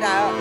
trời ơi